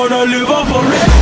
wanna live on forever.